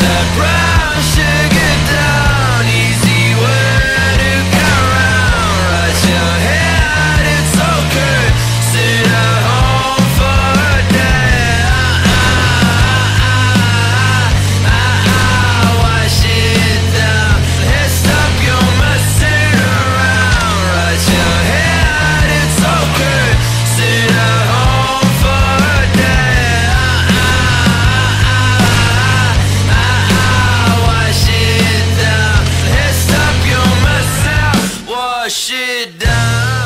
that brown sugar shit down.